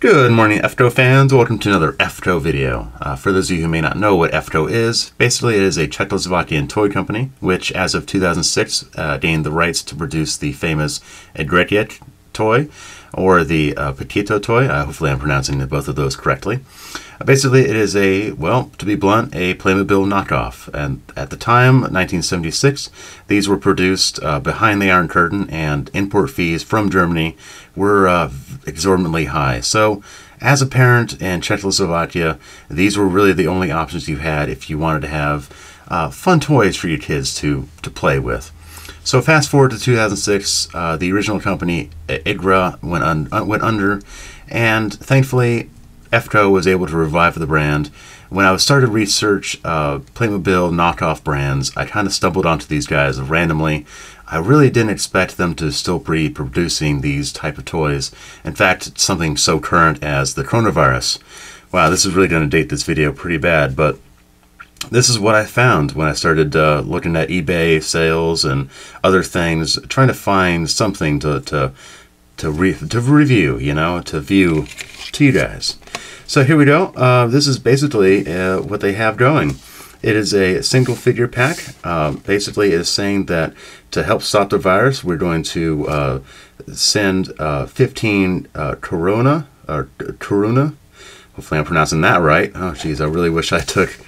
Good morning, EFKO fans. Welcome to another EFKO video. Uh, for those of you who may not know what EFKO is, basically it is a Czechoslovakian toy company, which as of 2006 uh, gained the rights to produce the famous Edretiet toy, or the uh, Pokeeto toy. Uh, hopefully I'm pronouncing both of those correctly. Uh, basically, it is a, well, to be blunt, a Playmobil knockoff. And at the time, 1976, these were produced uh, behind the Iron Curtain, and import fees from Germany were uh, exorbitantly high. So, as a parent in Czechoslovakia, these were really the only options you had if you wanted to have uh, fun toys for your kids to, to play with. So fast forward to 2006, uh, the original company IGRA went un- uh, went under, and thankfully, EFKO was able to revive the brand. When I started research uh, Playmobil knockoff brands, I kind of stumbled onto these guys randomly. I really didn't expect them to still be producing these type of toys. In fact, something so current as the coronavirus. Wow, this is really going to date this video pretty bad, but this is what I found when I started uh, looking at eBay sales and other things, trying to find something to to to, re- to review, you know, to view to you guys. So here we go. Uh, this is basically uh, what they have going. It is a single figure pack. Uh, basically, is saying that to help stop the virus, we're going to uh, send uh, 15 Corona or Corona. Hopefully, I'm pronouncing that right. Oh, geez, I really wish I took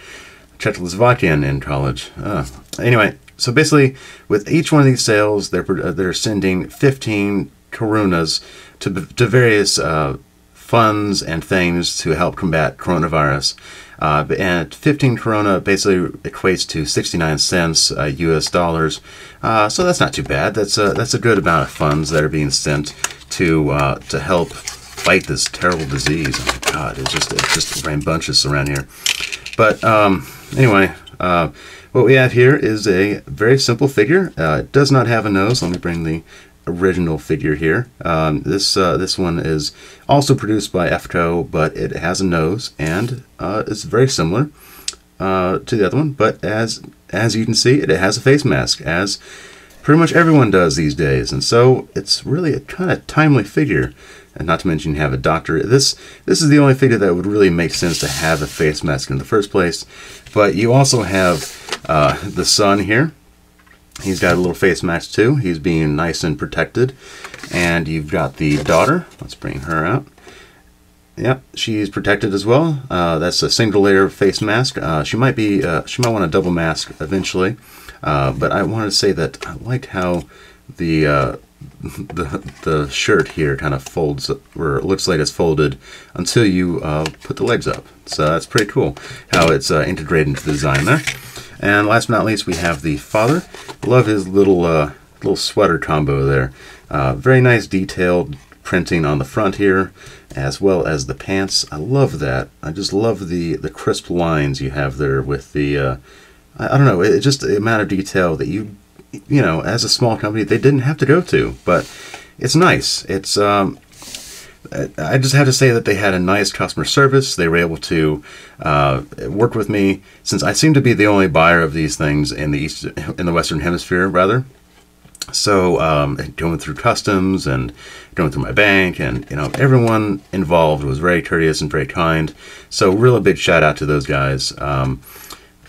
Czechoslovakian in college. Uh, anyway, so basically, with each one of these sales, they're uh, they're sending 15 Corunas to to various uh, funds and things to help combat coronavirus. Uh, and 15 Corona basically equates to 69 cents U.S. Uh, dollars. Uh, so that's not too bad. That's a that's a good amount of funds that are being sent to to help fight this terrible disease. Oh my God, it's just it's just rambunctious around here. But um, anyway, uh, what we have here is a very simple figure. Uh, it does not have a nose. Let me bring the original figure here. Um, this uh, this one is also produced by EFKO, but it has a nose and uh, it's very similar uh, to the other one. But as as you can see, it has a face mask, as pretty much everyone does these days, and so it's really a kind of timely figure and not to mention you have a doctor. This this is the only figure that would really make sense to have a face mask in the first place. But you also have uh, the son here. He's got a little face mask too. He's being nice and protected. And you've got the daughter. Let's bring her out. Yep, she's protected as well. Uh, that's a single layer face mask. Uh, she might be, uh, she might want a double mask eventually. Uh, but I wanted to say that I liked how the uh, the the shirt here kind of folds or it looks like it's folded until you uh, put the legs up. So that's pretty cool how it's uh, integrated into the design there. And last but not least, we have the father. Love his little uh, little sweater combo there. Uh, very nice detailed printing on the front here, as well as the pants. I love that. I just love the the crisp lines you have there with the. Uh, I, I don't know. It just the amount of detail that you you know, as a small company, they didn't have to go to. But it's nice. It's um, I just have to say that they had a nice customer service. They were able to uh, work with me since I seem to be the only buyer of these things in the east in the Western Hemisphere, rather. So um, going through customs and going through my bank, and you know everyone involved was very courteous and very kind. So really big shout out to those guys. Um,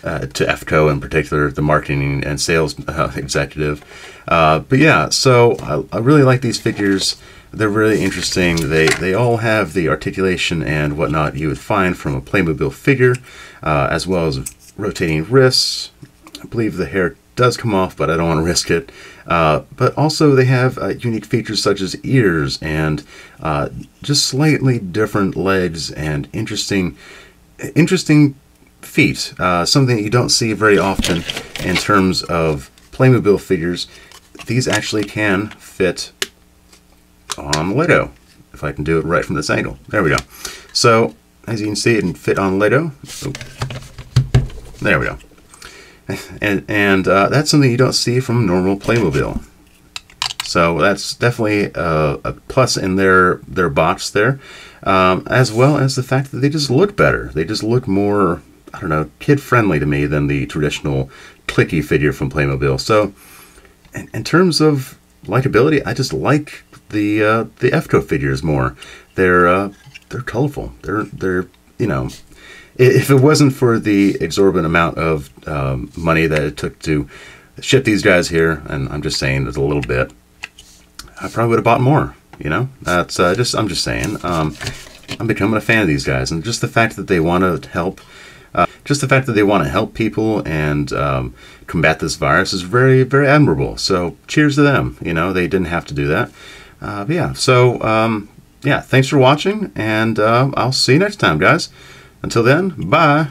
uh, to EFKO in particular, the marketing and sales uh, executive. Uh, but yeah, so I, I, really like these figures. They're really interesting. They they all have the articulation and whatnot you would find from a Playmobil figure, uh, as well as rotating wrists. I believe the hair does come off, but I don't want to risk it. Uh, but also they have uh, unique features such as ears and just slightly different legs and interesting interesting feet, uh, something that you don't see very often in terms of Playmobil figures. These actually can fit on Lego, if I can do it right from this angle. There we go. So, as you can see, it can fit on Lego. There we go. And, and uh, that's something you don't see from normal Playmobil. So that's definitely a, a plus in their, their box there, um, as well as the fact that they just look better. They just look more I don't know, kid friendly to me than the traditional clicky figure from Playmobil. So in, in terms of likability, I just like the uh, the Efko figures more. They're uh, they're colorful. They're they're you know, if it wasn't for the exorbitant amount of um, money that it took to ship these guys here, and I'm just saying it's a little bit, I probably would have bought more. You know, that's uh, just I'm just saying. Um, I'm becoming a fan of these guys, and just the fact that they want to help. Uh, just the fact that they want to help people and um, combat this virus is very, very admirable. So, cheers to them. You know, they didn't have to do that. Uh, but yeah, so um, yeah, thanks for watching, and uh, I'll see you next time, guys. Until then, bye.